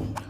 food.